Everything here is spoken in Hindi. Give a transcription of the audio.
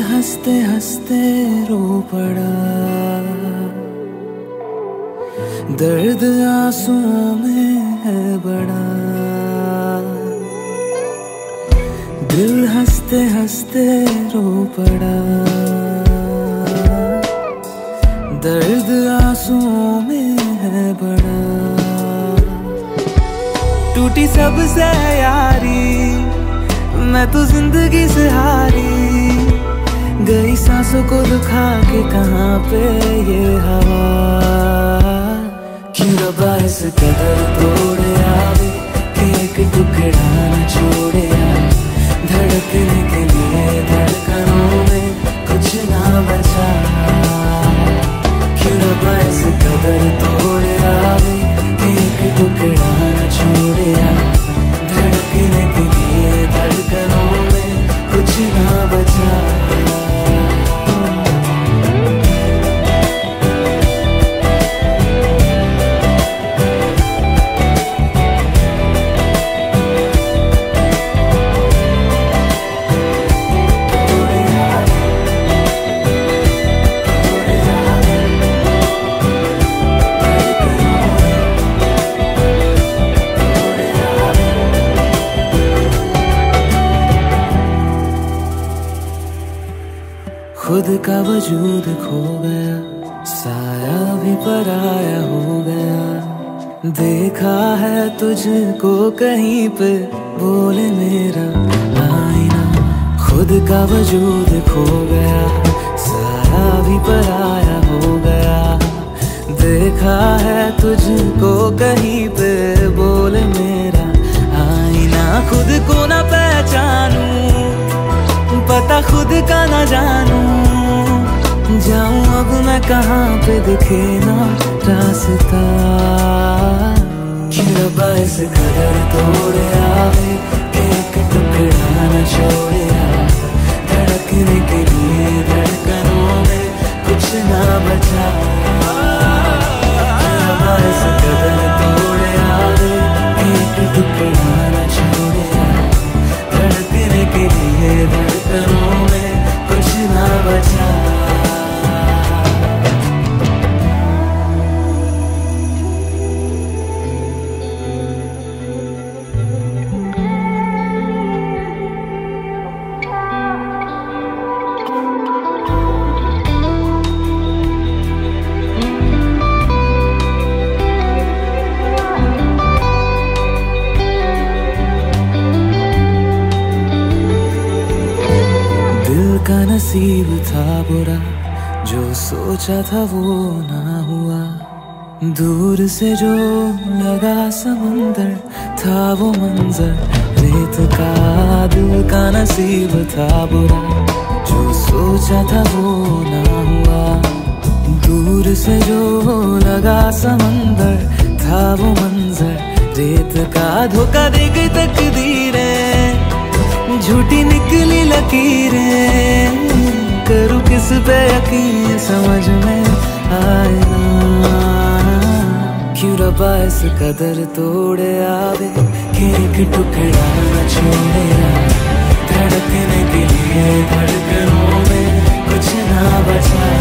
हँसते हँसते रो पड़ा। दर्द आंसुओं में है बड़ा। दिल हँसते हँसते रो पड़ा। दर्द आंसुओं में है बड़ा। टूटी सबसे यारी मैं तो ज़िंदगी से हारी। गई सांसों को दुखा के कहाँ पे ये हवा? क्यों कदर तोड़े आवे एक टुकड़ा न छोड़े धड़कने के लिए धड़कनों का वजूद खो गया, साया भी पराया हो गया। देखा है तुझको कहीं पे, बोले मेरा आईना। खुद का वजूद खो गया, साया भी पराया हो गया। देखा है तुझको कहीं पे, बोले मेरा आईना। खुद को ना पहचानू, पता खुद का ना जानू। जाऊँ, अब मैं कहाँ पे दिखे ना रास्ता बस कदर तोड़ आवे, एक टुकड़ा न छोड़े। नसीब था बुरा, जो सोचा था वो ना हुआ। दूर से जो लगा समंदर, था वो मंजर। रेत का दिल का नसीब था बुरा, जो सोचा था वो ना हुआ। दूर से जो लगा समंदर, था वो मंजर। रेत का धोखा दे गई तकदीरें, झूठी निकली लकीरें। इस बेयकीन समझ में आया क्यों रबा इस कदर तोड़ आवे? के एक टुकड़ा न छोड़े धड़कने के लिए धड़कनों में कुछ ना बचा